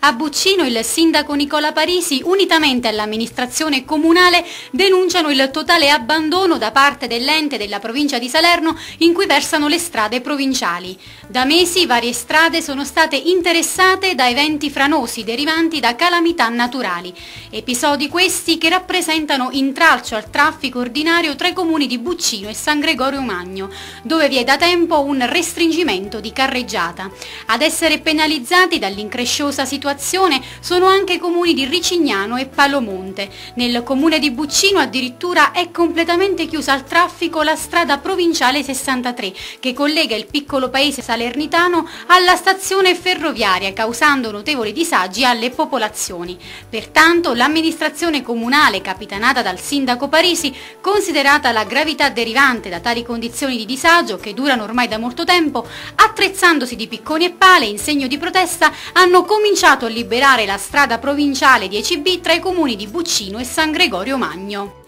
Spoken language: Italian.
A Buccino il sindaco Nicola Parisi, unitamente all'amministrazione comunale, denunciano il totale abbandono da parte dell'ente della provincia di Salerno in cui versano le strade provinciali. Da mesi varie strade sono state interessate da eventi franosi derivanti da calamità naturali. Episodi questi che rappresentano intralcio al traffico ordinario tra i comuni di Buccino e San Gregorio Magno, dove vi è da tempo un restringimento di carreggiata. Ad essere penalizzati dall'incresciosa situazione situazione sono anche i comuni di Ricignano e Palomonte. Nel comune di Buccino addirittura è completamente chiusa al traffico la strada provinciale 63 che collega il piccolo paese salernitano alla stazione ferroviaria causando notevoli disagi alle popolazioni. Pertanto l'amministrazione comunale capitanata dal sindaco Parisi, considerata la gravità derivante da tali condizioni di disagio che durano ormai da molto tempo, attrezzandosi di picconi e pale in segno di protesta hanno cominciato a liberare la strada provinciale 10B tra i comuni di Buccino e San Gregorio Magno.